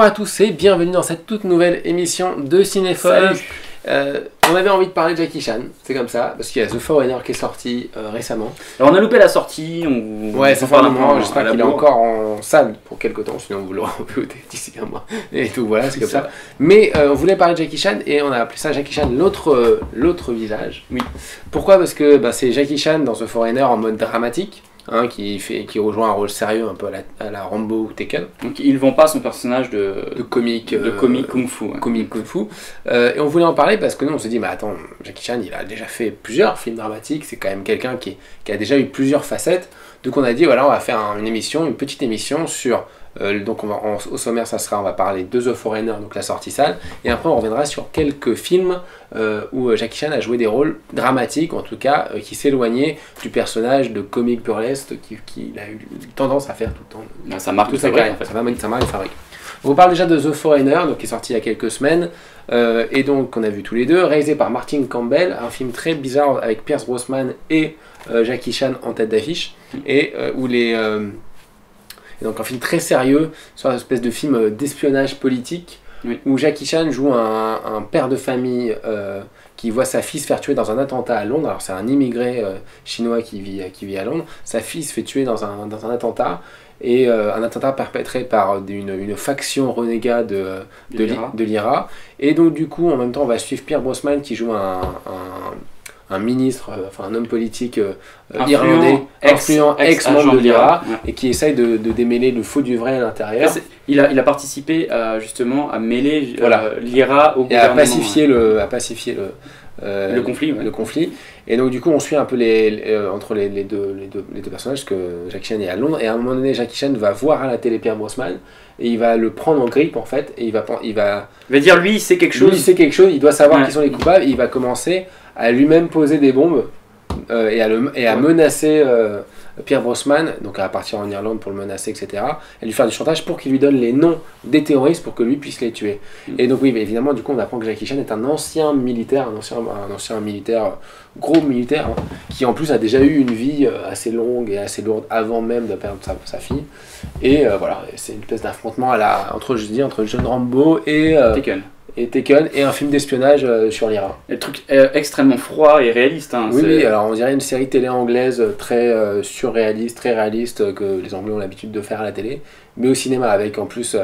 Bonjour à tous et bienvenue dans cette toute nouvelle émission de Cinéphone. Euh, on avait envie de parler de Jackie Chan, c'est comme ça, parce qu'il y a The Foreigner qui est sorti euh, récemment. Alors on a loupé la sortie, on... Ouais, ça fait un moment, j'espère qu'il est encore en salle pour quelques temps, sinon vous l'aurez vu d'ici un mois. Et tout, voilà, c'est comme ça. Mais euh, on voulait parler de Jackie Chan et on a appelé ça Jackie Chan l'autre l'autre visage. Oui. Pourquoi? Parce que bah, c'est Jackie Chan dans The Foreigner en mode dramatique, hein, qui, fait, qui rejoint un rôle sérieux un peu à la, à la Rambo ou Tekken, Donc il vend pas son personnage de, de comique. de euh, comique kung-fu. ouais. comique kung fu. Euh, et on voulait en parler parce que nous on s'est dit, mais attends, Jackie Chan il a déjà fait plusieurs films dramatiques, c'est quand même quelqu'un qui, qui a déjà eu plusieurs facettes. Donc on a dit, voilà, on va faire un- une émission, une petite émission sur. Euh, donc on va, en- au sommaire, ça sera, on va parler de The Foreigner, donc la sortie salle, et après on reviendra sur quelques films euh, où euh, Jackie Chan a joué des rôles dramatiques, en tout cas euh, qui s'éloignaient du personnage de comique burlesque qu'il qui, a eu tendance à faire tout le temps. Bah, ça marque Tout tout sa ça carrière, en fait. ça va, ça marque les fabriques. On vous parle déjà de The Foreigner, donc qui est sorti il y a quelques semaines, et donc qu'on a vu tous les deux, réalisé par Martin Campbell, un film très bizarre avec Pierce Brosnan et Jackie Chan en tête d'affiche, et euh, où les et donc un film très sérieux sur une espèce de film euh, d'espionnage politique, Oui. où Jackie Chan joue un, un père de famille euh, qui voit sa fille se faire tuer dans un attentat à Londres. Alors c'est un immigré euh, chinois qui vit, qui vit à Londres. Sa fille se fait tuer dans un, dans un attentat. Et euh, un attentat perpétré par une, une faction renégade de, de, De l'I- l'IRA. Et donc du coup, en même temps, on va suivre Pierre Brosnan qui joue un, un, un ministre, euh, enfin un homme politique euh, Influent, irlandais, influent, ex- ex-membre de l'IRA, et qui essaye de, de démêler le faux du vrai à l'intérieur. Il a, il a participé à, justement à mêler euh, Voilà. l'IRA au et à gouvernement. pacifier le, à pacifier le, euh, Le conflit, ouais. le conflit. Et donc du coup, on suit un peu les, les- euh, entre les, les deux, les, deux, les deux personnages, que Jackie Chan est à Londres, et à un moment donné, Jackie Chan va voir à la télé Pierre Brosnan, et il va le prendre en grippe en fait, et il va, il va, Il va dire lui, c'est quelque lui, il chose. sait quelque chose, il doit savoir Ouais. qui sont les coupables, et il va commencer à lui-même poser des bombes euh, et à, le- et à Ouais. menacer euh, Pierre Brosnan, donc à partir en Irlande pour le menacer, etc. Et lui faire du chantage pour qu'il lui donne les noms des terroristes pour que lui puisse les tuer. Mm. Et donc oui, mais évidemment, du coup, on apprend que Jackie Chan est un ancien militaire, un ancien, un ancien militaire, gros militaire, hein, qui en plus a déjà eu une vie euh, assez longue et assez lourde avant même de perdre sa, sa fille. Et euh, voilà, c'est une espèce d'affrontement à la, entre, je dis, entre John Rambo et, Taken. Et Taken et un film d'espionnage euh, sur l'Iran. Le truc euh, extrêmement froid et réaliste. hein, Oui, oui, alors on dirait une série télé anglaise euh, très euh, surréaliste, très réaliste que les Anglais ont l'habitude de faire à la télé, mais au cinéma avec en plus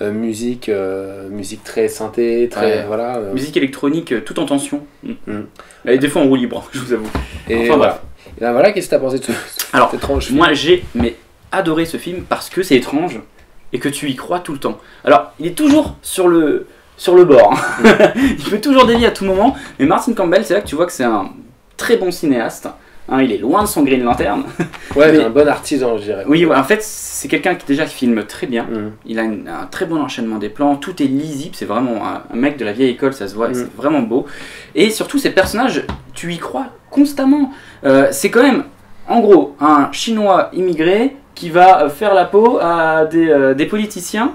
musique, musique très synthé, très Ouais. voilà. Musique électronique, tout en tension. Mm. Mm. Et des fois en roue libre, je vous avoue. et enfin, voilà. Et ben voilà, qu'est-ce que t'as pensé de ce Alors, étrange Moi, j'ai mais adoré ce film parce que c'est étrange et que tu y crois tout le temps. Alors, il est toujours sur le sur le bord. il peut toujours dévier à tout moment. Mais Martin Campbell, c'est là que tu vois que c'est un très bon cinéaste. Hein, il est loin de son Green Lantern. Ouais, mais- un bon artisan, je dirais. Oui, ouais, en fait, c'est quelqu'un qui déjà filme très bien. Mm. Il a une- un très bon enchaînement des plans, tout est lisible, c'est vraiment un, un mec de la vieille école, ça se voit, Mm. c'est vraiment beau. Et surtout, ces personnages, tu y crois constamment. Euh, c'est quand même, en gros, un chinois immigré qui va euh, faire la peau à des, euh, des politiciens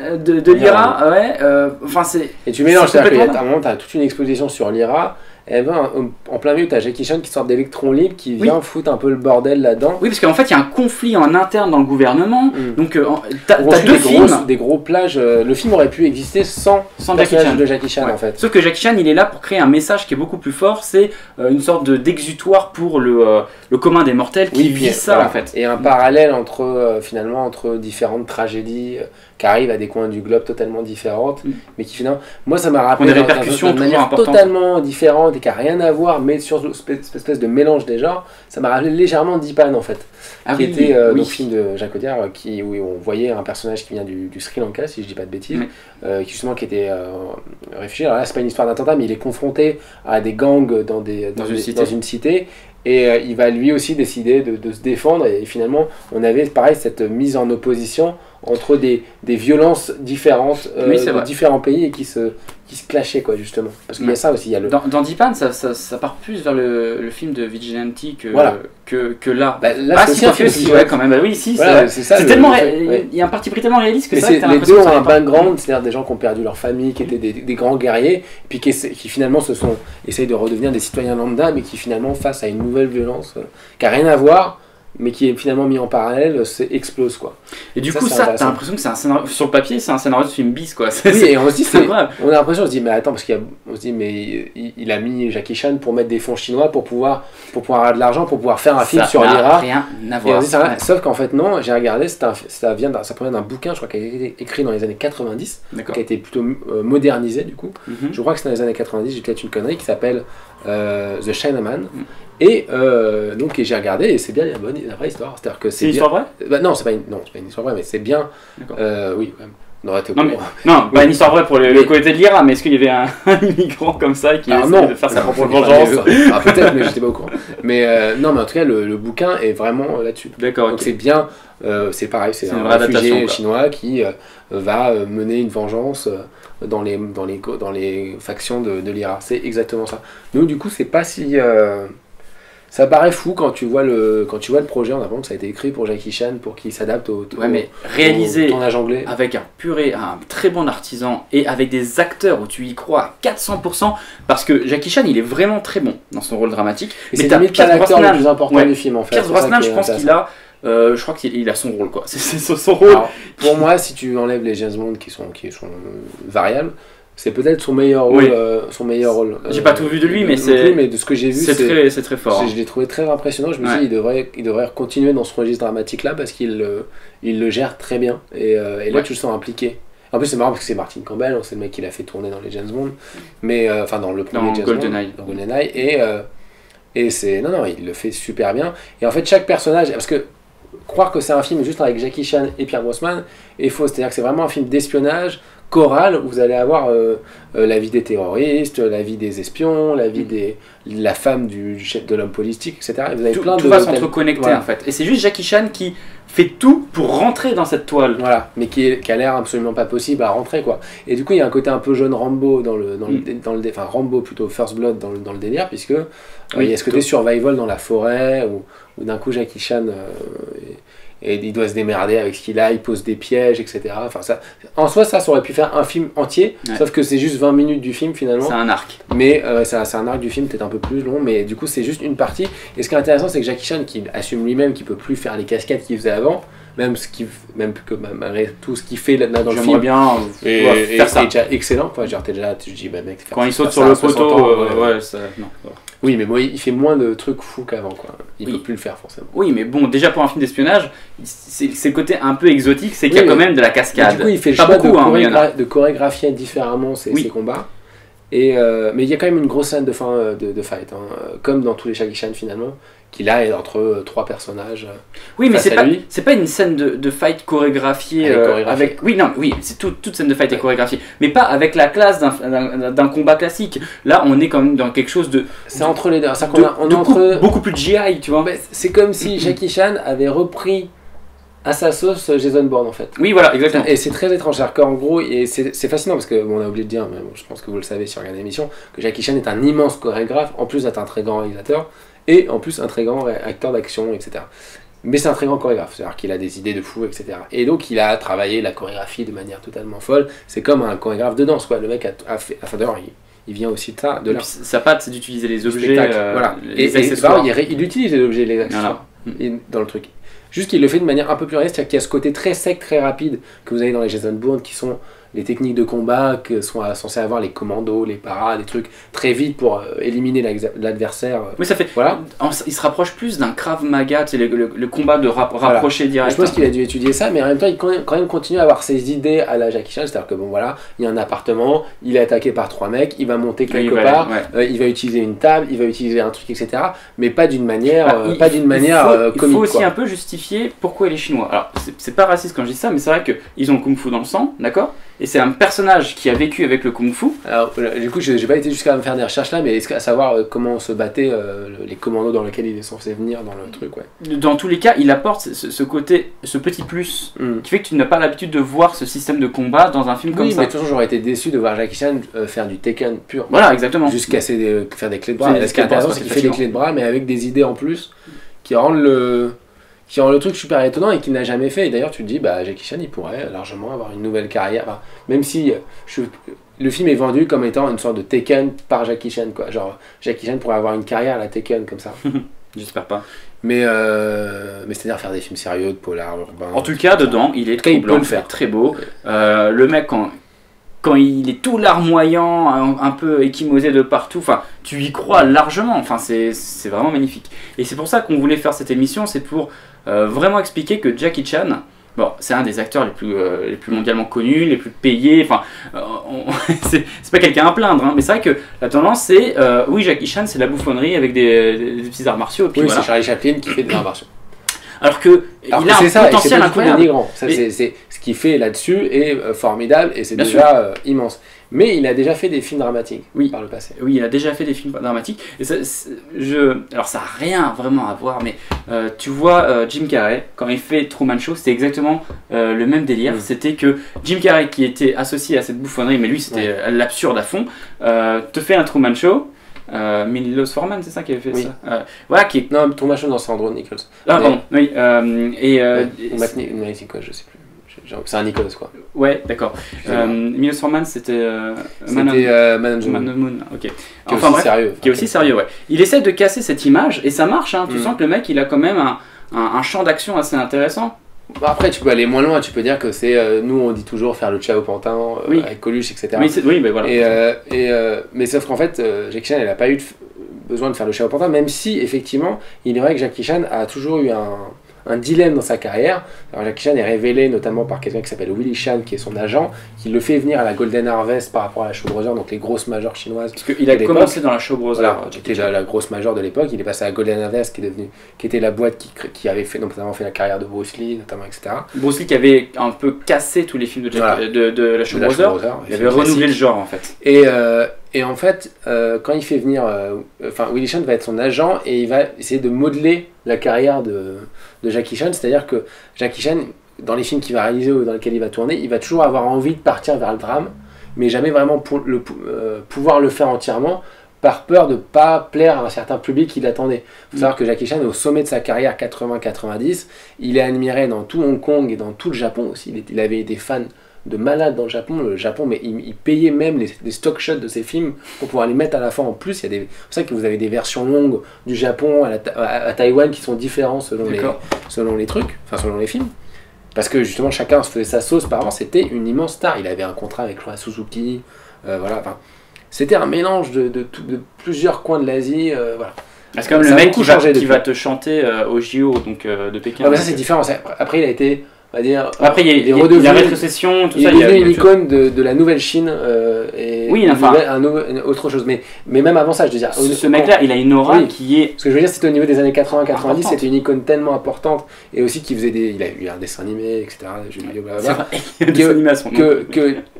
euh, de, de l'IRA. Ouais, enfin, c'est. Et tu mélanges, C'est c'est-à-dire qu'à un moment, tu as toute une exposition sur l'IRA, et ben, en- plein milieu, tu as Jackie Chan qui sort d'électrons libres, qui Oui. vient foutre un peu le bordel là-dedans. Oui, parce qu'en fait, il y a un conflit en interne dans le gouvernement. Mm. Donc, euh, t'as t'as deux des, films grosses- des gros plages. euh, le film aurait pu exister sans Jackie Chan. de Jackie Chan Ouais. en fait. Sauf que Jackie Chan, il est là pour créer un message qui est beaucoup plus fort. C'est euh, une sorte de d'exutoire pour le, euh, le commun des mortels qui Oui, vit ça voilà. en fait. Et un parallèle entre finalement entre différentes tragédies qui arrivent à des coins du globe totalement différentes, Mm. mais qui finalement, moi ça m'a rappelé des répercussions toujours manière totalement différente et qui a rien à voir, mais sur cette espèce- de mélange des genres, ça m'a rappelé légèrement Dipan en fait, Ah qui oui, était euh, oui. donc film de Jacques Audiard, euh, qui où on voyait un personnage qui vient du, du Sri Lanka, si je dis pas de bêtises, Oui. euh, qui justement qui était euh, réfugié. Alors là, c'est pas une histoire d'attentat, mais il est confronté à des gangs dans des Dans une des- cité. dans une cité. Et euh, il va lui aussi décider de, de se défendre. Et finalement, on avait pareil cette mise en opposition entre des, des violences différentes euh, Oui, de vrai. différents pays et qui se, qui se clashaient, quoi, justement. Parce qu'il y a ça aussi. Il y a le... Dans, dans Deep Pan, ça, ça, ça part plus vers le, le film de Vigilante que, Voilà. que, que là. Bah, là, ah si, film si, ouais, quand même. Bah oui, si, Voilà, c'est- tellement. ouais. Il y a un parti pris tellement réaliste que Mais ça, les deux ont un background, c'est-à-dire des gens qui ont perdu leur famille, qui étaient des, des grands guerriers, puis qui, finalement se sont essayent de redevenir des citoyens lambda, mais qui finalement face à une nouvelle violence euh, qui a rien à voir mais qui est finalement mis en parallèle, c'est explose quoi. Et du Ça, coup, ça, t'as l'impression que c'est un scénario. Sur le papier, c'est un scénario de film bis, quoi. Oui, et on se dit, c'est on a l'impression, on se dit, mais attends, parce qu'on se dit, mais il, il a mis Jackie Chan pour mettre des fonds chinois pour pouvoir, pour pouvoir avoir de l'argent, pour pouvoir faire un film sur n'a l'IRA. rien à voir. dit. Ouais. Sauf qu'en fait, non, j'ai regardé, un- ça, vient ça provient d'un bouquin, je crois, qui a été écrit dans les années 90, D'accord. qui a été plutôt euh, modernisé du coup. Mhm. Je crois que c'est dans les années 90, j'ai peut-être une connerie, qui s'appelle euh, The Chinaman. Mm. Et euh, donc et j'ai regardé et c'est bien la, bonne, la vraie histoire. C'est-à-dire que C'est une bien. histoire vraie? Bah, non, c'est pas une, non, c'est pas une histoire vraie, mais c'est bien. Euh, oui, on aurait été au Non, mais-. Non, pas Oui. une histoire vraie pour le, le Mais- côté de l'IRA, mais est-ce qu'il y avait un, un immigrant comme ça qui Alors essayait non, de faire sa propre vengeance. Ah, peut-être, mais j'étais pas au courant. Mais euh, non, mais en tout cas, le, le bouquin est vraiment là-dessus. D'accord, Donc c'est bien, c'est pareil, c'est un réfugié chinois qui va mener une vengeance dans les, dans les, dans les factions de, de l'IRA. C'est exactement ça. Donc du coup, c'est pas si... euh, ça paraît fou quand tu vois le, quand tu vois le projet, on a l'impression que ça a été écrit pour Jackie Chan pour qu'il s'adapte au, Ouais, mais au réalisé tournage anglais. avec un purée, un très bon artisan et avec des acteurs où tu y crois à 400% parce que Jackie Chan il est vraiment très bon dans son rôle dramatique. Et mais c'est pas l'acteur le plus important Ouais. du film en fait. Pierce Brosnan, je pense qu'il a, euh, je crois qu'il il a son rôle quoi. C'est son rôle. Alors, pour moi, si tu enlèves les James Bond qui sont, qui sont euh, variables, c'est peut-être son meilleur rôle. Oui. euh, son meilleur rôle. J'ai Euh, pas tout vu de lui, mais c'est- mais de ce que j'ai vu, C'est très, fort. Je, je l'ai trouvé très impressionnant. Je me suis Ouais. dit, il devrait, il devrait continuer dans ce registre dramatique là parce qu'il le, il le gère très bien. Et, euh, et là, Ouais. tu le sens impliqué. En plus, c'est marrant parce que c'est Martin Campbell, c'est le mec qui l'a fait tourner dans les James Bond, mais euh, enfin dans le premier Dans James GoldenEye. Bond, dans GoldenEye, et euh, et c'est non non, il le fait super bien. Et en fait, chaque personnage, parce que croire que c'est un film juste avec Jackie Chan et Pierre Brosnan est faux. C'est-à-dire que c'est vraiment un film d'espionnage choral où vous allez avoir euh, euh, la vie des terroristes, la vie des espions, la vie des la femme du chef de l'homme politique, etc. Et vous avez Tout, plein tout de va s'entreconnecter Voilà. en fait. Et c'est juste Jackie Chan qui fait tout pour rentrer dans cette toile. Voilà, mais qui, est- qui a l'air absolument pas possible à rentrer quoi. Et du coup, il y a un côté un peu jeune Rambo dans le dans le, Mm. dans le dé- enfin Rambo plutôt First Blood dans le, dans le délire puisque euh, il y a ce côté survival dans la forêt où, où d'un coup Jackie Chan euh, et il doit se démerder avec ce qu'il a, il pose des pièges, etc. Enfin ça, en soi ça, ça aurait pu faire un film entier, Ouais. sauf que c'est juste 20 minutes du film finalement. C'est un arc. Mais euh, c'est un- arc du film peut-être un peu plus long, mais du coup c'est juste une partie. Et ce qui est intéressant, c'est que Jackie Chan, qui assume lui-même qu'il peut plus faire les cascades qu'il faisait avant, même, ce qui, même que malgré tout ce qu'il fait là, dans le film, bien euh, et, pouvoir et- faire ça. déjà excellent. Enfin, genre, t'es déjà, tu te dis, bah mec, faire- Quand il saute faire sur le à 60 poteau, ans, euh, ouais. ouais, ça- non. Oui, mais bon, il fait moins de trucs fous qu'avant, quoi. Il Oui. peut plus le faire forcément. Oui, mais bon, déjà pour un film d'espionnage, c'est le côté un peu exotique, c'est qu'il y a Oui, quand même de la cascade. du coup, il fait le Pas choix beaucoup, de, hein, de chorégraphier différemment ses, Oui. ses combats. Et, euh, mais il y a quand même une grosse scène de fin euh, de, de fight, hein, comme dans tous les Jackie Chan finalement, qui là est entre euh, trois personnages. euh. Oui, mais c'est pas, c'est pas une scène de, de fight chorégraphiée euh, chorégraphiée. avec. Oui, non, oui, c'est tout- toute scène de fight est chorégraphiée, mais pas avec la classe d'un- combat classique. Là, on est quand même dans quelque chose de, C'est entre les deux. C'est-à-dire de- qu'on a- on de entre. beaucoup plus GI, tu vois. C'est comme si Jackie Chan avait repris à sa sauce Jason Bourne en fait. Oui, voilà, exactement. Et c'est très étrange, c'est-à-dire qu'en gros, et c'est c'est fascinant parce que bon, on a oublié de dire, mais bon, je pense que vous le savez si vous regardez l'émission, que Jackie Chan est un immense chorégraphe, en plus d'être un très grand réalisateur, et en plus un très grand acteur d'action, etc. Mais c'est un très grand chorégraphe, c'est-à-dire qu'il a des idées de fou, etc. Et donc il a travaillé la chorégraphie de manière totalement folle. C'est comme un chorégraphe de danse, quoi. Le mec a, a fait. Enfin d'ailleurs, il, il vient aussi de ça, de Et là. sa patte, c'est d'utiliser les objets, euh, voilà. les Et, et, accessoires. bah, il, il utilise les objets, les accessoires Voilà. et- dans le truc. Juste qu'il le fait de manière un peu plus réaliste, c'est-à-dire qu'il y a ce côté très sec, très rapide que vous avez dans les Jason Bourne qui sont les techniques de combat que sont censés avoir les commandos, les paras, des trucs très vite pour euh, éliminer l'adversaire. euh. Oui, ça fait. Voilà. il se rapproche plus d'un Krav Maga, c'est le, le- le combat de rap- Voilà. rapprocher direct. Je pense qu'il a dû étudier ça, mais en même temps, il quand même, continue à avoir ses idées à la Jackie Chan, c'est-à-dire que bon voilà, il y a un appartement, il est attaqué par trois mecs, il va monter quelque il va- part, ouais. euh, il va utiliser une table, il va utiliser un truc, etc. Mais pas d'une manière, Bah, euh, il- pas d'une manière faut, euh, il comique. faut aussi quoi. un peu justifier pourquoi il est chinois. Alors, c'est- pas raciste quand je dis ça, mais c'est vrai qu'ils ont le kung fu dans le sang, d'accord? Et c'est un personnage qui a vécu avec le kung fu. Alors, euh, du coup, j'ai pas été jusqu'à me faire des recherches là, mais est-ce à savoir euh, comment se battaient euh, le- les commandos dans lesquels il est censé venir dans le truc, ouais. Dans tous les cas, il apporte ce, ce côté, ce petit plus Hmm. qui fait que tu n'as pas l'habitude de voir ce système de combat dans un film comme Oui, ça. mais façon, j'aurais été déçu de voir Jackie Chan faire du Tekken pur. Voilà, exactement. Des, faire des clés de bras. Ce qui est intéressant, c'est qu'il fait des clés de bras, mais avec des idées en plus qui rendent le, qui rendent le truc super étonnant et qu'il n'a jamais fait. Et d'ailleurs, tu te dis, bah, Jackie Chan, il pourrait largement avoir une nouvelle carrière. Enfin, même si euh, je, le film est vendu comme étant une sorte de Tekken par Jackie Chan, quoi. Genre, Jackie Chan pourrait avoir une carrière à la Tekken comme ça. J'espère pas. Mais, euh, mais c'est-à-dire faire des films sérieux, de polar urbain. En tout cas, dedans, il est il troublant, peut le faire. très beau. Euh, le mec, quand, quand il est tout larmoyant, un, un peu échymosé de partout, enfin, tu y crois largement. Enfin, c'est vraiment magnifique. Et c'est pour ça qu'on voulait faire cette émission, c'est pour euh, vraiment expliquer que Jackie Chan, bon, c'est un des acteurs les plus, euh, les plus mondialement connus, les plus payés. Enfin, euh, c'est pas quelqu'un à plaindre, hein, mais c'est vrai que la tendance, c'est euh, oui, Jackie Chan, c'est la bouffonnerie avec des, des- des petits arts martiaux. Et puis Oui, voilà. c'est Charlie Chaplin qui fait des arts martiaux. Alors que Alors il que a un ça, potentiel incroyable. c'est- ce qu'il fait là-dessus est euh, formidable et c'est déjà euh, immense. Mais il a déjà fait des films dramatiques Oui. par le passé. Oui, il a déjà fait des films dramatiques. Et ça, c'est- je, alors ça n'a rien vraiment à voir, mais euh, tu vois euh, Jim Carrey, quand il fait Truman Show, c'était exactement le même délire. C'était que Jim Carrey, qui était associé à cette bouffonnerie, mais lui c'était l'absurde à fond, te fait un Truman Show. Euh, Milos Forman, c'est ça qui avait fait Oui. ça? Euh, Voilà, qui est... Non, ton machin dans Sandro Nichols. Ah, Mais- pardon, oui. et, Ou Matt Ni- Matt Nichols, je sais plus. C'est un Nichols quoi. ouais, d'accord. Euh, Milos Forman, c'était... Euh, Man C'était euh, Man Man Moon. ok. Qui est Enfin aussi bref, sérieux. qui est aussi sérieux, ouais. Il essaie de casser cette image et ça marche, hein. tu Mm. sens que le mec il a quand même un, un- un champ d'action assez intéressant. Bon, après, tu peux aller moins loin. Tu peux dire que c'est. euh, nous, on dit toujours faire le Ciao Pantin euh, Oui. avec Coluche, etc. Oui, mais voilà. Et, euh, et, euh, mais sauf qu'en fait, Jackie Chan, elle n'a pas eu de besoin de faire le Ciao Pantin, même si, effectivement, il est vrai que Jackie Chan a toujours eu un, un dilemme dans sa carrière. Alors, Jackie Chan est révélé notamment par quelqu'un qui s'appelle Willy Chan, qui est son agent, qui le fait venir à la Golden Harvest par rapport à la Show Brothers, donc les grosses majors chinoises. Parce qu'il a commencé dans la show Bros. Voilà, était la, la grosse major de l'époque, il est passé à Golden Harvest, qui, est devenu, qui était la boîte qui, qui avait fait, notamment fait la carrière de Bruce Lee, notamment, etc. Bruce Lee qui avait un peu cassé tous les films de, Jack- Voilà. de, de la show De la Show Brothers. Brothers, Il avait renouvelé le genre en fait. Et, euh, et en fait, euh, quand il fait venir. euh, Enfin, Willy Chan va être son agent et il va essayer de modeler la carrière de, de Jackie Chan. C'est-à-dire que Jackie Chan, dans les films qu'il va réaliser ou dans lesquels il va tourner, il va toujours avoir envie de partir vers le drame, mais jamais vraiment pour le, euh, pouvoir le faire entièrement par peur de pas plaire à un certain public qui l'attendait. Il faut Mm. savoir que Jackie Chan, au sommet de sa carrière 80-90, il est admiré dans tout Hong Kong et dans tout le Japon aussi. Il, est- il avait des fans de malades dans le Japon. Le Japon, mais il, il payait même les, les stock shots de ses films pour pouvoir les mettre à la fin en plus. Il y a des, c'est pour ça que vous avez des versions longues du Japon à, la Ta- à, à Taïwan qui sont différents selon les, selon les trucs, enfin selon les films. Parce que justement, chacun se faisait sa sauce par avant. C'était une immense star. Il avait un contrat avec crois, Suzuki. euh, voilà. Enfin, c'était un mélange de, de, tout- de plusieurs coins de l'Asie. euh, voilà. C'est comme Ça le a mec qui va, qui te chanter euh, au JO donc, euh, de Pékin. Ah, mais ça, c'est différent. Après, il a été, on va dire, Après, il y a, il est redevenu- la rétrocession, tout il ça. est il a- devenu une icône de, de la nouvelle Chine euh, et Oui, enfin- un autre chose. Mais, mais même avant ça, je veux dire, Ce, au- ce mec-là, il a une aura Oui. qui est. Ce que je veux dire, c'était au niveau des années 80-90, Importante. c'était une icône tellement importante et aussi qui faisait des. Il a eu un dessin animé, etc. jeux vidéo, blablabla. vrai, il y a des Que- animations. Que,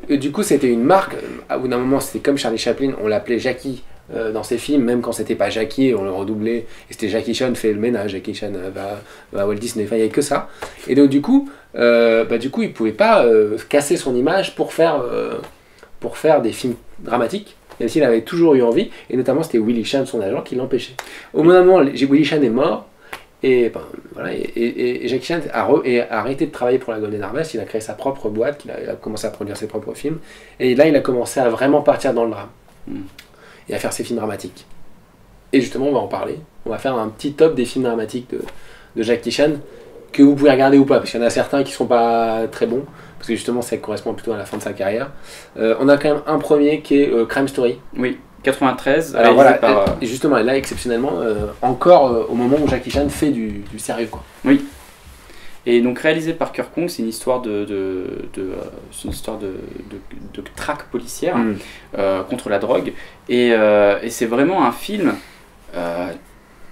que, du coup, c'était une marque. À bout d'un moment, c'était comme Charlie Chaplin, on l'appelait Jackie euh, dans ses films, même quand c'était pas Jackie, on le redoublait. Et c'était Jackie Chan fait le ménage, Jackie Chan euh, va, à Walt Disney, il n'y avait que ça. Et donc, du coup, euh, bah, du coup il pouvait pas euh, casser son image pour faire, pour faire des films dramatiques. Même s'il avait toujours eu envie, et notamment c'était Willy Chan, son agent, qui l'empêchait. Au moment, les- Willy Chan est mort, et, ben, voilà, et, Jackie Chan a, arrêté de travailler pour la Golden Harvest, il a créé sa propre boîte, il a commencé à produire ses propres films, et là il a commencé à vraiment partir dans le drame, Mm. Et à faire ses films dramatiques. Et justement, on va en parler, on va faire un petit top des films dramatiques de, de Jackie Chan, que vous pouvez regarder ou pas, parce qu'il y en a certains qui sont pas très bons, parce que justement ça correspond plutôt à la fin de sa carrière. Euh, on a quand même un premier qui est euh, Crime Story. Oui, 93. Alors voilà, par, et justement, là exceptionnellement, euh, encore au moment où Jackie Chan fait du, du sérieux. Quoi. Et donc réalisé par Kirk Kong, c'est une histoire de, de, de, euh, une histoire de, de, de traque policière Mm. euh, contre la drogue. Et, euh, et c'est vraiment un film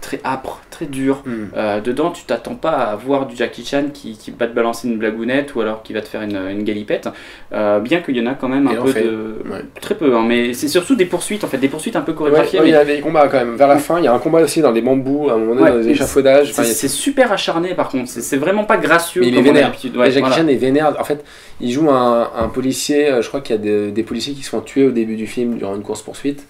très âpre, très dur. Mm. Euh, dedans, tu t'attends pas à voir du Jackie Chan qui, qui va te balancer une blagounette ou alors qui va te faire une, une galipette. Euh, bien qu'il y en a quand même un Et peu fait, de. ouais. Très peu, hein, mais c'est surtout des poursuites en fait, des poursuites un peu Ouais, chorégraphiées. ouais, il y a des combats quand même. Vers la fin, il y a un combat aussi dans les bambous, à un moment donné, Ouais, dans les mais échafaudages. C'est a- super acharné par contre, c'est vraiment pas gracieux Mais il est vénère. Ouais, Jackie voilà. Chan est vénère. En fait, il joue un, un policier. euh, Je crois qu'il y a des, des policiers qui se font tuer au début du film durant une course-poursuite.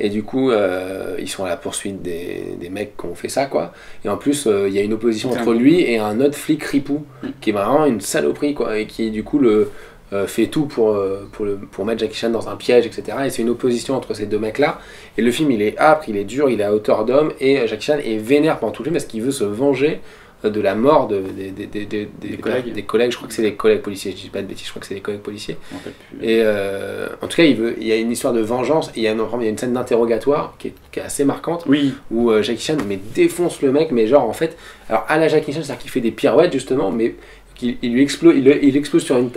Et du coup, euh, ils sont à la poursuite des, des mecs qui ont fait ça, quoi. Et en plus, euh, il y a une opposition entre lui et un autre flic ripou, Mm. qui est vraiment une saloperie, quoi. Et qui, du coup, le, euh, fait tout pour, pour, le, pour mettre Jackie Chan dans un piège, etc. Et c'est une opposition entre ces deux mecs-là. Et le film, il est âpre, il est dur, il est à hauteur d'homme. Et Jackie Chan est vénère pendant tout le film parce qu'il veut se venger de la mort de, des, collègues. des collègues. Je crois que c'est des collègues policiers, je dis pas de bêtises, je crois que c'est des collègues policiers. Plus. Et euh, en tout cas, il, veut, il y a une histoire de vengeance. Et il y a une, il y a une scène d'interrogatoire qui est, qui est assez marquante Oui, où euh, Jackie Chan mais défonce le mec, mais genre en fait, alors à la Jackie Chan, c'est-à-dire qu'il fait des pirouettes justement, mais il lui explose, il, il explose sur une,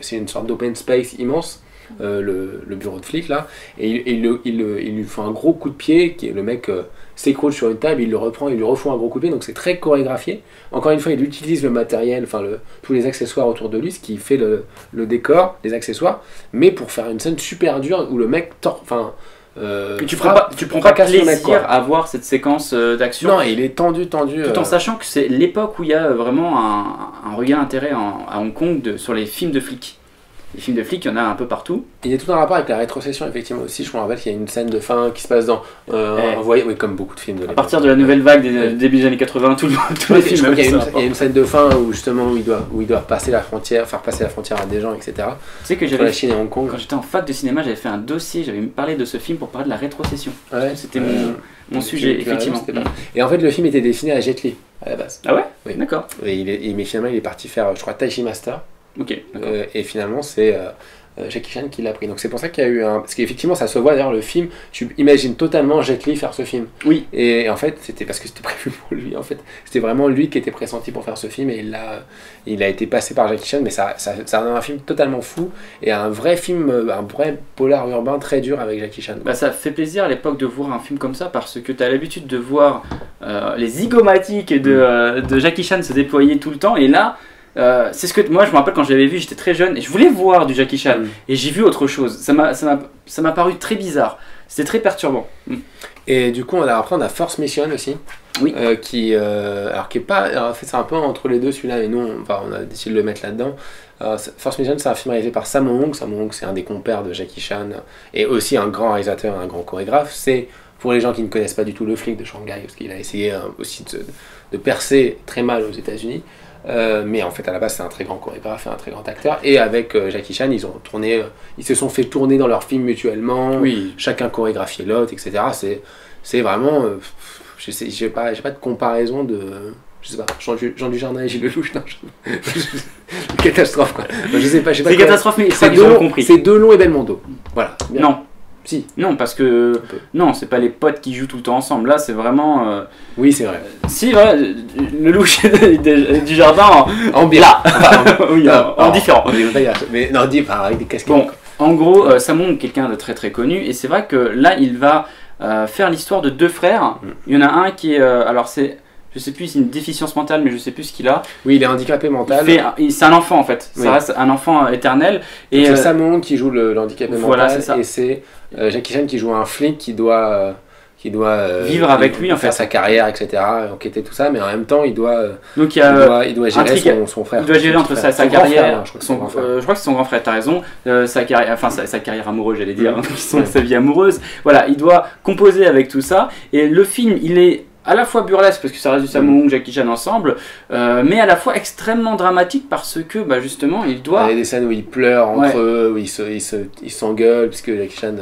c'est une sorte d'open space immense, euh, le, le bureau de flic là, et il, le- il, lui fait un gros coup de pied, qui est le mec euh, s'écroule sur une table, il le reprend, il lui refait un gros coup de pied, donc c'est très chorégraphié. Encore une fois, il utilise le matériel, enfin le, tous les accessoires autour de lui, ce qui fait le, le décor, les accessoires, mais pour faire une scène super dure où le mec tord, enfin euh, Et tu prends pas, tu prends pas le plaisir mec, quoi. à voir cette séquence euh, d'action. Non, il est tendu, tendu. Tout en euh, sachant que c'est l'époque où il y a vraiment un, d'intérêt en- à Hong Kong de- sur les films de flics. Les films de flics, il y en a un peu partout. Il y a tout un rapport avec la rétrocession, effectivement, aussi. Je me rappelle qu'il y a une scène de fin qui se passe dans. Euh, Eh. un voyage- oui, comme beaucoup de films de À partir de la nouvelle vague des Ouais. début des années 80, tout le- tous les films y, a une- il y a une scène de fin où justement où il doit, où passer la frontière, faire passer la frontière à des gens, etc. Tu sais que j'avais la Chine et Hong Kong. Quand j'étais en fac de cinéma, j'avais fait un dossier, j'avais parlé de ce film pour parler de la rétrocession. Ouais, C'était euh, mon, mon tu- sujet, raison, effectivement. pas- Et en fait, le film était destiné à Jet Li à la base. Ah ouais? Oui. D'accord. Et il est, et- mais finalement, il est parti faire, je crois, Taichi Master. Ok. d'accord. Euh, et finalement, c'est euh, euh, Jackie Chan qui l'a pris. Donc c'est pour ça qu'il y a eu un. Parce qu'effectivement, ça se voit d'ailleurs, le film, tu imagines totalement Jet Li faire ce film. Oui. Et en fait, c'était parce que c'était prévu pour lui. En fait, c'était vraiment lui qui était pressenti pour faire ce film et il a, il a été passé par Jackie Chan. Mais ça, ça, ça rend un film totalement fou et un vrai film, un vrai polar urbain très dur avec Jackie Chan. Bah, ça fait plaisir à l'époque de voir un film comme ça parce que tu as l'habitude de voir euh, les zygomatiques de, Mm. de Jackie Chan se déployer tout le temps et là euh, c'est ce que moi je me rappelle quand je l'avais vu j'étais très jeune et je voulais voir du Jackie Chan Mm. et j'ai vu autre chose ça m'a paru très bizarre c'était très perturbant Mm. Et du coup, on a, après, on a Force Mission aussi. Oui. Euh, qui, euh, alors, qui est pas. alors, en fait, c'est un peu entre les deux celui-là, et nous, on, enfin, on a décidé de le mettre là-dedans. Force Mission, c'est un film réalisé par Sammo Hung. Sammo Hung, c'est un des compères de Jackie Chan, et aussi un grand réalisateur, un grand chorégraphe. C'est pour les gens qui ne connaissent pas du tout le flic de Shanghai, parce qu'il a essayé aussi de, de percer très mal aux États-Unis. Euh, mais en fait, à la base, c'est un très grand chorégraphe et un très grand acteur. Et avec euh, Jackie Chan, ils ont tourné, euh, ils se sont fait tourner dans leurs films mutuellement oui chacun chorégraphier l'autre, etc. C'est, c'est vraiment. je sais, j'ai pas, j'ai pas de comparaison de. Je sais pas, Jean, Du- Jean Dujardin et Gilles Lelouch, non. je- catastrophe, quoi. Je sais pas, je sais pas c'est catastrophe mais C'est ont Delon, compris c'est Delon et Belmondo. Voilà. Bien. non Si. non parce que non c'est pas les potes qui jouent tout le temps ensemble là c'est vraiment euh, Oui, c'est vrai. si vrai le louche du jardin en- En bien. là Enfin, oui non, en- en différent Mais, mais non, dis, enfin, avec des casquettes. Bon, en gros, euh, Samon est quelqu'un de très très connu, et c'est vrai que là, il va euh, faire l'histoire de deux frères. Mm. Il y en a un qui est, euh, alors c'est, je sais plus, c'est une déficience mentale, mais je sais plus ce qu'il a. Oui, il est handicapé mental. c'est un enfant en fait, Oui. ça reste un enfant euh, éternel. Et c'est euh, Samon qui joue le, handicapé Voilà, mental. c'est ça. Et c'est euh, Jackie Chan qui joue un flic qui doit. euh, qui doit euh, Vivre avec lui, en faire fait. sa carrière, etc., enquêter tout ça, mais en même temps, il doit, donc il y il a, doit, il doit gérer intrigue- son, son frère. il doit gérer entre sa, sa frère, carrière, je crois que c'est son- son grand frère. je crois que c'est son grand frère, t'as raison, sa carrière, enfin sa, sa carrière amoureuse, j'allais dire, Mm. son- sa vie amoureuse. Voilà, il doit composer avec tout ça, et le film, il est à la fois burlesque parce que ça reste du Sammo Hung, Jackie Chan ensemble, euh, mais à la fois extrêmement dramatique parce que bah, justement il doit Il y a des scènes où ils pleurent entre Ouais. eux, où ils se- ils se- ils s'engueulent, puisque Jackie Chan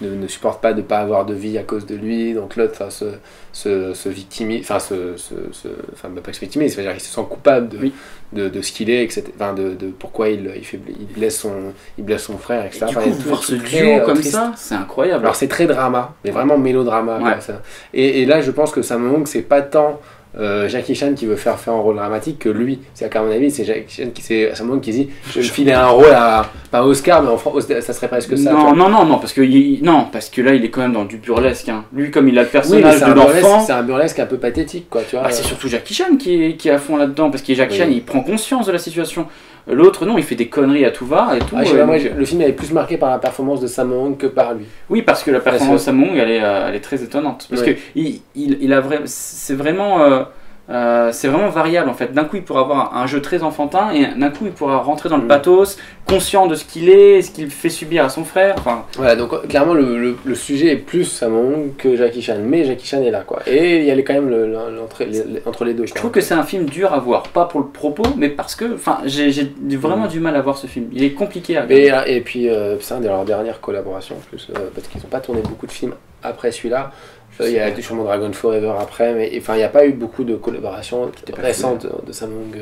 ne, ne supporte pas de ne pas avoir de vie à cause de lui, donc l'autre se, se, se victimise, enfin, se, se, se- enfin bah, pas se victimise, c'est-à-dire il se sent coupable de, Oui. de, de ce qu'il est, etc., enfin, de, de pourquoi il, il, fait, il, blesse son, il blesse son frère, etc. Et du coup, voir ce duo euh, comme triste. ça, c'est incroyable. Alors c'est très drama, mais vraiment mélodrama. Ouais. comme ça. Et, et là, je pense que Sammo Hung, c'est pas tant euh, Jackie Chan qui veut faire faire un rôle dramatique que lui. C'est à mon avis, c'est Jackie Chan qui c'est Hung qui dit je vais me filer un rôle à pas Oscar, mais en France, ça serait presque ça. non, vois. non, non, non, parce que il- non, parce que là, il est quand même dans du burlesque. hein. Lui, comme il a le personnage c'est de l'enfant, c'est un burlesque un peu pathétique, quoi, tu vois. bah, c'est surtout Jackie Chan qui est, qui est à fond là-dedans, parce que Jackie Oui. Chan, il prend conscience de la situation. L'autre, non, il fait des conneries à tout va et tout. Ah, euh, moi, donc, le film est plus marqué par la performance de Sammo Hung que par lui. Oui, parce que la performance de Sammo Hung, elle est, euh, elle est très étonnante. Parce Ouais. que il, il, il a c'est vraiment euh, Euh, c'est vraiment variable en fait. D'un coup, il pourra avoir un jeu très enfantin et d'un coup, il pourra rentrer dans le Mm. pathos, conscient de ce qu'il est, ce qu'il fait subir à son frère. Enfin, Voilà, donc euh, clairement le, le- le sujet est plus Sammo que Jackie Chan, mais Jackie Chan est là quoi. Et il y a les- quand même le- le- l'entrée- les- les- entre les deux. je trouve que c'est un film dur à voir, pas pour le propos, mais parce que, enfin, j'ai j'ai vraiment Mm. du mal à voir ce film. Il est compliqué à Et, regarder. et puis euh, c'est un de leurs dernières collaborations en plus, euh, parce qu'ils n'ont pas tourné beaucoup de films après celui-là. Il y a C'est sûrement Dragon Forever après, mais enfin il n'y a pas eu beaucoup de collaborations C'était pas récentes de Samung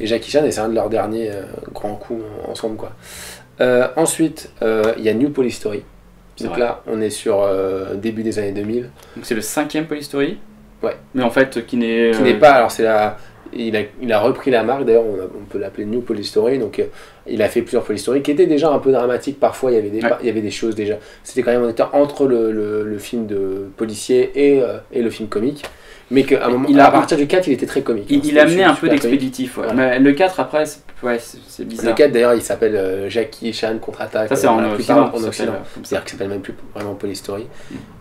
et Jackie Chan, et c'est un de leurs derniers euh, grands coups ensemble quoi. Euh, ensuite, euh, il y a New Police Story. Donc vrai. là, on est sur euh, début des années 2000. Donc c'est le cinquième Police Story. Ouais. Mais en fait, qui n'est. qui euh, n'est pas alors c'est la il a, il a repris la marque. D'ailleurs on, peut l'appeler New Police Story donc euh, il a fait plusieurs Police Story qui étaient déjà un peu dramatiques. Parfois il y avait des Ouais. il y avait des choses déjà. C'était quand même on était entre le, le, le film de policier et, euh, et le film comique mais un moment Il a- à partir du 4 il était très comique Il, hein, il c'était a amené un peu d'expéditif. ouais. Mais le 4 après, c'est ouais, c'est- c'est bizarre. le 4 d'ailleurs il s'appelle euh, Jackie Chan contre-attaque Ça, c'est euh, en Occident. plupart en ça Occident euh, c'est-à-dire qu'il s'appelle même plus vraiment Police Story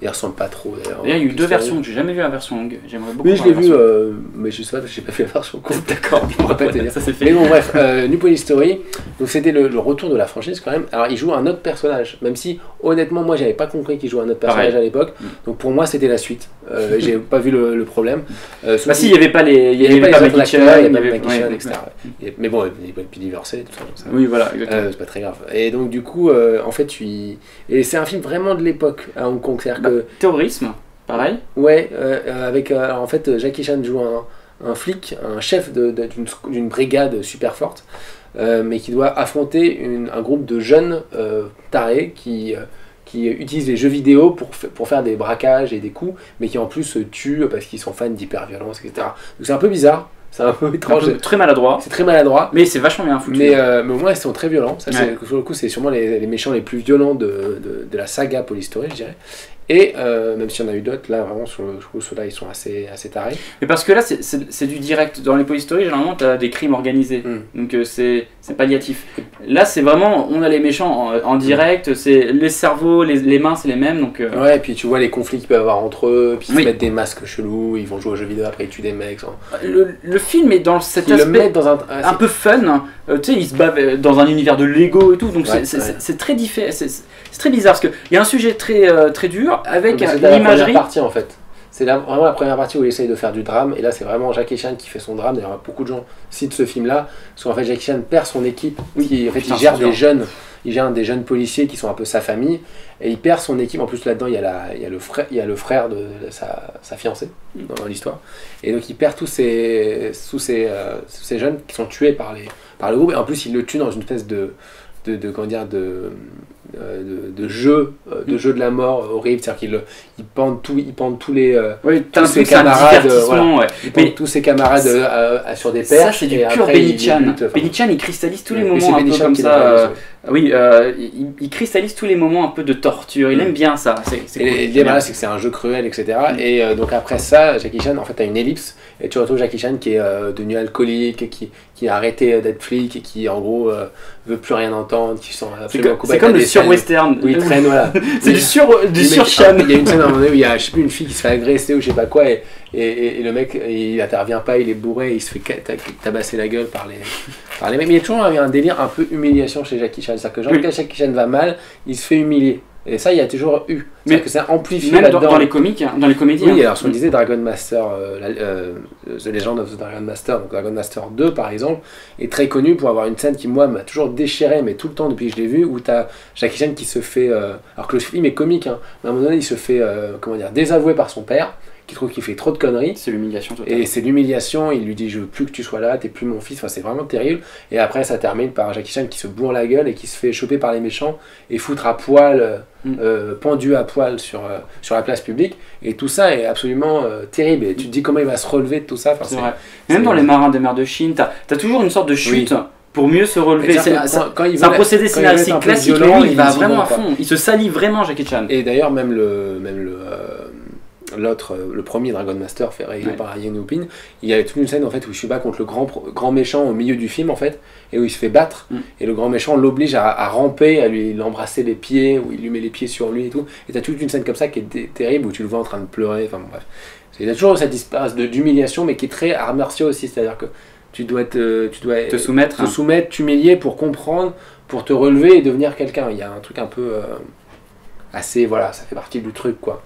il ressemble pas trop d'ailleurs il y a eu deux versions. J'ai jamais vu la version longue. J'aimerais beaucoup. oui je l'ai la vu euh, mais je sais pas j'ai pas fait la version courte D'accord. je pourrais pas te dire Ça c'est Mais fait. bon, bref, New Police Story, donc c'était le, retour de la franchise quand même. Alors, il joue un autre personnage, même si honnêtement, moi, j'avais pas compris qu'il jouait un autre personnage à l'époque. Mm. Donc pour moi, c'était la suite. J'ai pas vu le, le problème. Euh, Bah si, il n'y avait pas les. Il y avait les pas acteurs, il y il y avait avait- ouais, etc. Et- Mais bon, il est puis divorcé, tout ça. donc ça- Oui, voilà, exactement. euh, c'est pas très grave. Et donc du coup, euh, en fait, tu y- et c'est un film vraiment de l'époque à Hong Kong. C'est-à-dire que Terrorisme, pareil. Ouais, euh, avec alors, en fait Jackie Chan joue un, un flic, un chef d'une brigade super forte, mais qui doit affronter une- un groupe de jeunes tarés qui, qui utilisent les jeux vidéo pour, pour faire des braquages et des coups, mais qui en plus se tuent parce qu'ils sont fans d'hyperviolence, etc. Donc c'est un peu bizarre, c'est un peu Un étrange, peu très maladroit. c'est très maladroit. Mais c'est vachement bien foutu. Mais, euh, mais au moins ils sont très violents. Ça, c'est- Ouais. sur le coup, c'est sûrement les, les méchants les plus violents de, de, de la saga Police Story, je dirais. Et euh, même s'il y en a eu d'autres, là vraiment sur le coup, ceux-là ils sont assez, assez tarés. Mais parce que là, c'est- du direct. Dans les police stories, généralement, tu as des crimes organisés. Mm. Donc euh, c'est palliatif. Là, c'est vraiment, on a les méchants en, en direct, c'est les cerveaux, les, les mains, c'est les mêmes. Donc euh, Ouais, et puis tu vois les conflits qu'ils peuvent avoir entre eux, puis ils Oui. se mettent des masques chelous, ils vont jouer aux jeux vidéo, après ils tuent des mecs. le, le film est dans cet Ils aspect dans un. un peu fun. Euh, tu sais, ils se battent euh, dans un univers de Lego et tout. Donc Ouais, c'est- ouais. très différent. C'est c'est très bizarre parce qu'il y a un sujet très, très dur avec C'est une la première partie en fait. C'est vraiment la première partie où il essaye de faire du drame, et là c'est vraiment Jackie Chan qui fait son drame. D'ailleurs, beaucoup de gens citent ce film-là, parce qu'en fait Jackie Chan perd son équipe, qui, en fait, il gère c'est des jeunes, il gère des jeunes policiers qui sont un peu sa famille, et il perd son équipe. En plus là-dedans, il y a, la, il y a le frère, il y a le frère de sa, sa fiancée dans l'histoire, et donc il perd tous ces, tous ces, euh, ces jeunes qui sont tués par les, par le groupe, et en plus il le tue dans une espèce de, de, de comment dire, de euh, de, de jeu, euh, de jeu de la mort horrible, c'est-à-dire qu'il il pend tout, tous les, euh, Oui, tous ses camarades, ouais. tous ses camarades euh, sur des Ça, perches. c'est du pur après, il Benny les Chan. bute, enfin. Benny Chan, il cristallise tous les moments un peu comme ça. euh, oui, euh, il, il cristallise tous les moments un peu de torture. Il Mm. aime bien ça. C'est cool. l'idée, voilà, c'est que c'est un jeu cruel, etc. Mm. Et euh, donc après ça, Jackie Chan, en fait, a une ellipse. Et tu retrouves Jackie Chan qui est devenu alcoolique, qui, qui a arrêté d'être flic, et qui en gros veut plus rien entendre, qui sent C'est absolument comme, c'est le des sur scènes western. où il traîne, voilà. C'est du sur du sur. Il y a une scène à un moment donné où il y a, je sais plus, une fille qui se fait agresser ou je sais pas quoi, et, et, et- et le mec, il intervient pas, il est bourré, il se fait tabasser la gueule par les, par les mecs. Mais il y a toujours un, un délire un peu humiliation chez Jackie Chan. C'est-à-dire que genre, Oui. quand Jackie Chan va mal, il se fait humilier. Et ça, il y a toujours eu. Mais que c'est amplifié Même dans, dans les comiques, hein, dans les comédies. Oui, hein. alors ce qu'on disait Dragon Master, euh, la- euh, The Legend of the Dragon Master, donc Dragon Master 2 par exemple, est très connu pour avoir une scène qui moi m'a toujours déchiré, mais tout le temps depuis que je l'ai vu, où t'as Jackie Chan qui se fait, euh, alors que le film est comique, hein, mais à un moment donné il se fait, comment dire, désavouer par son père, qui trouve qu'il fait trop de conneries. C'est l'humiliation totale. Et c'est l'humiliation, il lui dit je veux plus que tu sois là, t'es plus mon fils, enfin c'est vraiment terrible. Et après ça termine par Jackie Chan qui se bourre la gueule et qui se fait choper par les méchants et foutre à poil, Mm. euh, pendu à poil sur, euh, sur la place publique. Et tout ça est absolument euh, terrible. Et tu te dis comment il va se relever de tout ça? Enfin, C'est vrai. Même dans les marins des mers de Chine, t'as as toujours une sorte de chute pour mieux se relever. C'est un procédé scénaristique classique, mais violent, lui, il va vraiment à fond. Il se salit vraiment, Jackie Chan. Et d'ailleurs, même le, même le, euh, l'autre, euh, le premier Dragon Master fait Ouais. par Yang Upin, il y a toute une scène en fait où il se bat contre le grand, grand méchant au milieu du film en fait, et où il se fait battre, Mm. et le grand méchant l'oblige à, à ramper, à lui l'embrasser les pieds, où il lui met les pieds sur lui et tout. Et t'as toute une scène comme ça qui est terrible où tu le vois en train de pleurer. Enfin bon, bref, Il y a toujours cette espèce de- d'humiliation, mais qui est très art martiaux aussi. C'est-à-dire que tu dois te, tu dois Te soumettre. te hein. soumettre, t'humilier pour comprendre, pour te relever et devenir quelqu'un. Il y a un truc un peu euh, assez, voilà, ça fait partie du truc quoi.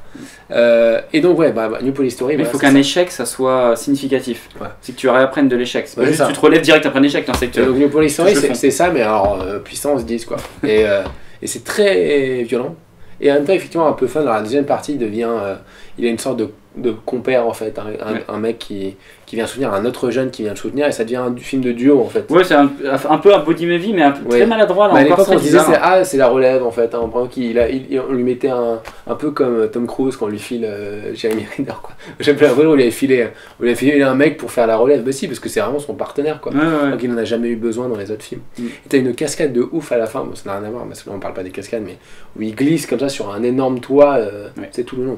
Euh, et donc ouais, bah, New Polystory. Mais il voilà, faut qu'un échec, ça soit significatif. Ouais. C'est que tu réapprennes de l'échec. C'est pas Ouais, juste ça. tu te relèves direct après un échec, non, c'est que donc New touche le c'est ça, mais alors euh, puissance 10 quoi. Et, euh, et c'est très violent. Et en même temps, effectivement, un peu fun. Dans la deuxième partie, il devient, euh, il a une sorte de, de compère en fait, un, un- Ouais. un mec qui, qui vient soutenir un autre jeune qui vient le soutenir, et ça devient un film de duo en fait. Ouais, c'est un, un peu un body movie, mais un peu Ouais. très maladroit là Mais à encore. l'époque, on disait c'est ah, c'est la relève en fait. Hein, pendant qu'il a, il- on lui mettait un, un peu comme Tom Cruise quand on lui file euh, Jeremy Renner quoi. J'ai l'impression qu'on lui avait filé, on lui avait filé un mec pour faire la relève. Bah si, parce que c'est vraiment son partenaire quoi. Ouais. Donc il n'en a jamais eu besoin dans les autres films. Mm. Et t'as une cascade de ouf à la fin, bon, ça n'a rien à voir, parce que là on parle pas des cascades, mais où il glisse comme ça sur un énorme toit, euh, c'est tout le long,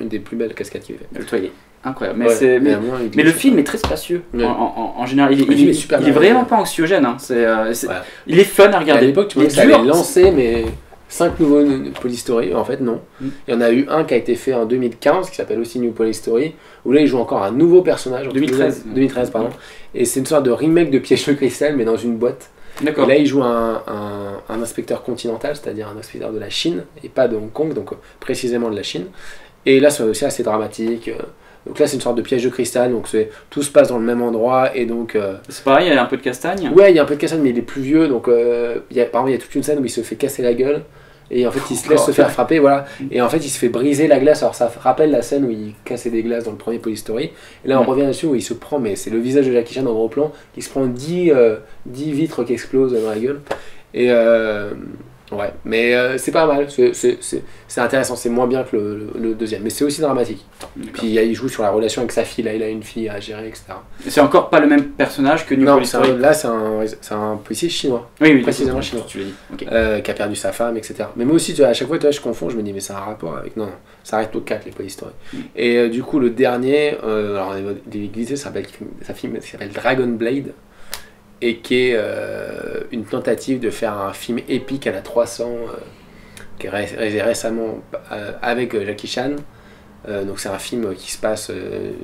une des plus belles cascades Le incroyable. Mais, Ouais, le film est très spacieux Ouais. en, en- en général. Il, est super il est vraiment pas anxiogène. hein. C'est, euh, c'est- Ouais. Il est fun à Et à regarder. l'époque, tu est ça lancer, mais 5 nouveaux n- Polystory, en fait non. Mm. Il y en a eu un qui a été fait en 2015, qui s'appelle aussi New Polystory, où là il joue encore un nouveau personnage. en 2013. 2013, pardon. Et c'est une sorte de remake de Piège de cristal, mais dans une boîte. Et là, il joue un, un- un inspecteur continental, c'est-à-dire un inspecteur de la Chine, et pas de Hong Kong, donc euh, précisément de la Chine. Et là, c'est aussi assez dramatique. euh, Donc là, c'est une sorte de piège de cristal, donc tout se passe dans le même endroit, et donc... euh, C'est pareil, il y a un peu de castagne. Ouais, il y a un peu de cassade, mais il est plus vieux, donc euh, il y a, par exemple, il y a toute une scène où il se fait casser la gueule, et en fait, il se laisse se faire frapper, voilà. Et en fait, il se fait briser la glace. Alors, ça rappelle la scène où il cassait des glaces dans le premier Polystory. Et là, on Mm. revient dessus où il se prend, mais c'est le visage de Jackie Chan en gros plan, qui se prend 10, euh, 10 vitres qui explosent dans la gueule. Et euh, ouais, mais euh, c'est pas mal, c'est- intéressant, c'est moins bien que le, le- le deuxième, mais c'est aussi dramatique. Puis il, joue sur la relation avec sa fille, là, il a une fille à gérer, etc. C'est encore pas le même personnage que New Non, un- là, c'est un, un policier chinois. Oui, oui, précisément chinois. Tu l'as dit. Ok. euh, qui a perdu sa femme, etc. Mais moi aussi, tu vois, à chaque fois, tu vois, je confonds, je me dis, mais c'est un rapport avec. Non, non, ça arrête au 4, les Polystory. Mm. Et euh, du coup, le dernier, alors, il est glissé, ça s'appelle Dragon Blade, et qui est euh, une tentative de faire un film épique à la 300, euh, qui est ré- ré- récemment euh, avec Jackie Chan. Donc, c'est un film qui se passe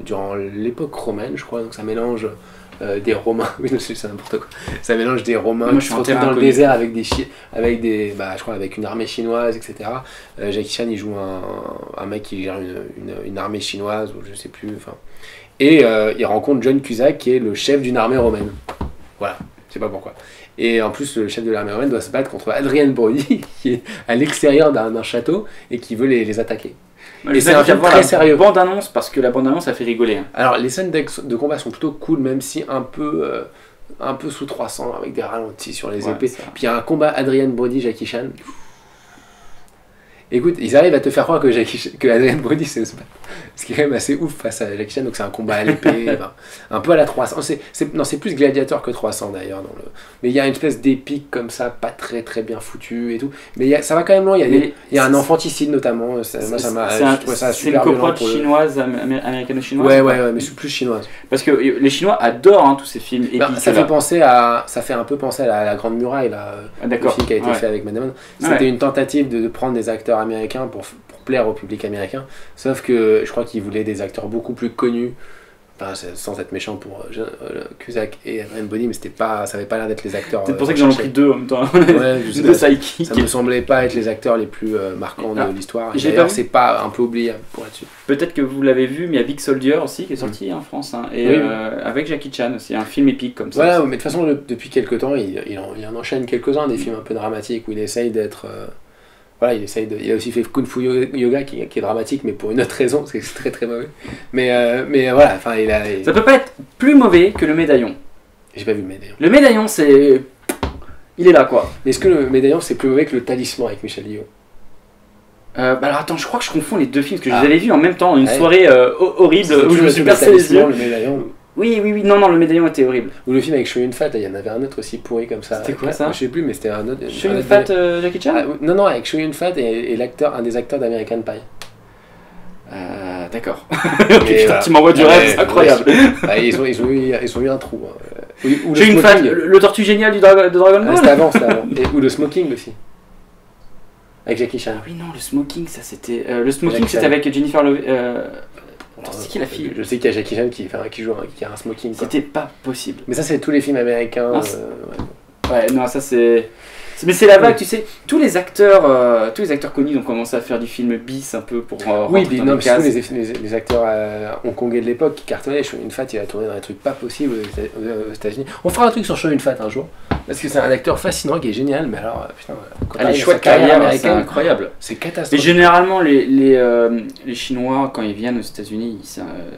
durant l'époque romaine, je crois, donc ça mélange. des Romains, oui, c'est n'importe quoi. Ça mélange des Romains Moi, qui se retrouvent dans le désert avec des, chi- avec des, bah, je crois avec une armée chinoise, etc. Jackie Chan, il joue un, un mec qui gère une, une, une armée chinoise, ou je sais plus, enfin. Et il rencontre John Cusack, qui est le chef d'une armée romaine. Voilà, je sais pas pourquoi. Et en plus, le chef de l'armée romaine doit se battre contre Adrien Brody, qui est à l'extérieur d'un château et qui veut les, les attaquer. Moi, Et c'est un film très la sérieux. Bande-annonce, parce que la bande-annonce, ça fait rigoler. hein. Alors, les scènes de combat sont plutôt cool, même si un peu, euh, un peu sous 300, avec des ralentis sur les Ouais, épées. Puis il y a un combat Adrien Brody Jackie Chan. Écoute, ils arrivent à te faire croire que, Jackie que Adrien Brody c'est ce qui est quand même assez ouf face à Jackie Chan. Donc c'est un combat à l'épée, enfin, un peu à la 300. C'est, c'est- non, c'est plus gladiateur que 300 d'ailleurs. Le... Mais il y a une espèce d'épique comme ça, pas très très bien foutu et tout. Mais il y a- ça va quand même loin. Il y a, des- Mais il y a un infanticide notamment. Ça, moi, ça m'a, C'est une le- chinoise, am- américano-chinoise. Ouais, ou ouais, ouais, mais c'est plus chinoise. Parce que euh, les Chinois adorent hein, tous ces films épiques. Bah, ça fait penser à, ça fait un peu penser à la, la Grande Muraille là. Ah, le film qui a été ouais. fait avec Matt Damon. C'était Ouais. une tentative de, de prendre des acteurs américains pour, pour plaire au public américain. Sauf que je crois qu'ils voulaient des acteurs beaucoup plus connus. Enfin, sans être méchant pour euh, euh, Cusack et Adrien Brody, mais c'était pas, ça avait pas l'air d'être les acteurs. C'est euh, pour ça que j'en ai pris deux en même temps. Ouais, je sais de pas. Psychic. Ça me semblait pas être les acteurs les plus euh, marquants Ah, de l'histoire. j'ai D'ailleurs, c'est pas un peu oubliable pour là-dessus. Peut-être que vous l'avez vu, mais il y a Big Soldier aussi qui est sorti en France. hein, et Mm. Oui. avec Jackie Chan aussi, un film épique comme ça. Voilà, mais de toute façon, le- depuis quelques temps, il, il, en, il en enchaîne quelques-uns, des films un peu dramatiques où il essaye d'être. Voilà, il essaye de. Il a aussi fait Kung Fu Yo- Yoga qui, qui est dramatique, mais pour une autre raison, parce que c'est très très mauvais. Mais, euh, mais voilà, enfin, il a. il- Ça peut pas être plus mauvais que le médaillon. J'ai pas vu le médaillon. Le médaillon, c'est. Il est là quoi. Mais est-ce que le médaillon c'est plus mauvais que le talisman avec Michel Lio Euh, bah alors attends, je crois que je confonds les deux films parce que je Ah. les avais vus en même temps, une Ouais. soirée euh, ho- horrible où je me suis percé les yeux. le médaillon. Oui, oui, oui, non, non, le médaillon était horrible. Ou le film avec Shoyun Fat, il y en avait un autre aussi pourri comme ça. C'était quoi, ça Je sais plus, mais c'était un autre. Je suis un une autre fat euh, Jackie Chan Ah, non, non, avec Shoyun Fat et, et l'acteur, un des acteurs d'American Pie. Euh, D'accord. Euh, tu m'envoies du ouais, rêve, c'est incroyable. Ah, ils, ont, ils, ont eu, ils ont eu un trou. hein. Ou J'ai une fan, le, le tortue génial du Dra- de Dragon Ah, Ball. c'était avant, c'était avant. Et- ou le smoking aussi. Avec Jackie Chan. Ah oui, non, le smoking, ça c'était. euh, le smoking, c'était avec Jennifer Love. Attends, c'est qui la fille Je sais qu'il y a Jackie Chan qui, enfin, qui joue, un- qui a un smoking. quoi. C'était pas possible. Mais ça, c'est tous les films américains. Non, c'est- euh, ouais. Ouais, non, ça c'est. C'est- Mais c'est la vague, tu sais. Tous les acteurs, euh, tous les acteurs connus ont commencé à faire du film bis un peu pour. euh, Oui, dans non, mais surtout les, les, les acteurs euh, hongkongais de l'époque qui cartonnaient. Show Fat, il a tourné dans des trucs pas possibles aux Éta- aux États-Unis. On fera un truc sur Show Fat un jour. Parce que c'est un acteur fascinant qui est génial, mais alors, euh, putain, quand Ah, les t'arrives à choix de carrière, c'est américaine, incroyable. c'est catastrophique. généralement, les, les, euh, les Chinois, quand ils viennent aux États-Unis,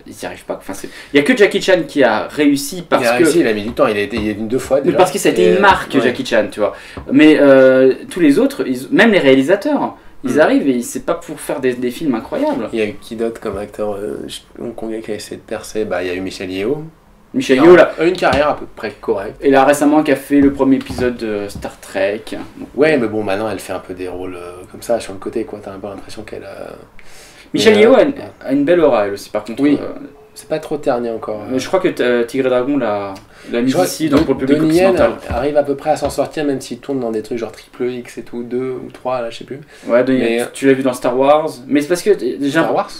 ils n'y arrivent pas. Enfin, c'est- il y a que Jackie Chan qui a réussi parce il a que. réussi, il a mis du temps, il a été il est venu deux fois Mais déjà. parce que ça a été Et, une euh, marque, ouais. Jackie Chan, tu vois. Mais euh, tous les autres, ils- même les réalisateurs, ils Mm. arrivent et c'est pas pour faire des, des films incroyables. Il y a eu qui d'autre comme acteur euh, hongkongais qui a essayé de percer Bah, il y a eu Michel Yeo. Michel a Yeoh, là, Une carrière à peu près correcte. et là récemment, qui a fait le premier épisode de Star Trek. Ouais, mais bon, maintenant elle fait un peu des rôles euh, comme ça sur le côté, quoi. T'as un peu l'impression qu'elle a. Michel Mais, Yeoh euh, a, une- a une belle aura, elle aussi, par contre. Oui. Euh, C'est pas trop terni encore. mais je crois que euh, Tigre et Dragon l'a l'a mis ici donc, pour le public occidental. arrive à peu près à s'en sortir, même s'il tourne dans des trucs genre triple X et tout, 2 ou 3, là, je sais plus. Ouais, Donnie- Mais- tu, tu l'as vu dans Star Wars. Mais c'est parce que euh, déjà. Star Wars?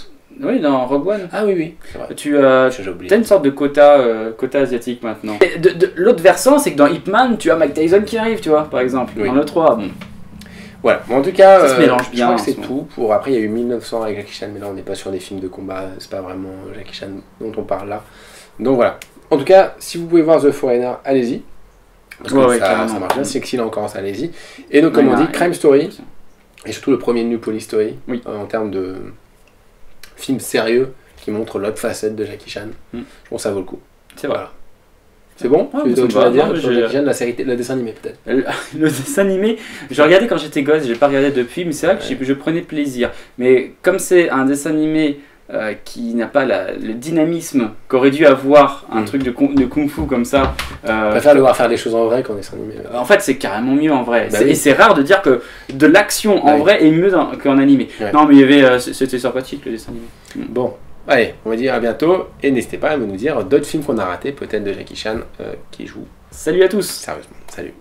Oui, dans Rogue One. Ah oui, oui, c'est vrai. Tu, euh. T'as une sorte de quota, euh, quota asiatique maintenant. Et de- de- L'autre versant, c'est que dans Ip Man, tu as Mike Tyson qui arrive, tu vois, par exemple. Oui. Dans le 3, bon. Voilà, bon, en tout cas, Ça se euh, mélange je bien crois que c'est ce tout. Pour... Après, il y a eu 1900 avec Jackie Chan, mais là, on n'est pas sur des films de combat, c'est pas vraiment Jackie Chan dont on parle là. Donc voilà. En tout cas, si vous pouvez voir The Foreigner, allez-y. Parce que Ouais, ça, marche bien, c'est excellent encore, ça, allez-y. Et donc, comme on dit. Crime Story, et surtout le premier New Police Story, Oui. euh, en termes de film sérieux qui montre l'autre facette de Jackie Chan. Mm. Je pense que ça vaut le coup. C'est vrai. Voilà. C'est bon Ouais, Tu dire Non, sur j'ai- Jackie Chan, la, série, la dessin animé peut-être Le, le dessin animé, je regardais quand j'étais gosse, j'ai pas regardé depuis, mais c'est vrai que Ouais. je prenais plaisir. Mais comme c'est un dessin animé euh, qui n'a pas la- le dynamisme qu'aurait dû avoir un Mm. truc de, kung- de kung-fu comme ça, Je euh, préfère le voir faire des choses en vrai qu'en dessin animé. en fait c'est carrément mieux en vrai. Bah oui. Et c'est rare de dire que de l'action Bah en oui. vrai est mieux qu'en animé. Ouais. Non mais il y avait, euh, c'était sympathique le dessin animé. Bon, allez, on va dire à bientôt et n'hésitez pas à nous dire d'autres films qu'on a ratés, peut-être de Jackie Chan, euh, qui joue Salut à tous sérieusement. Salut.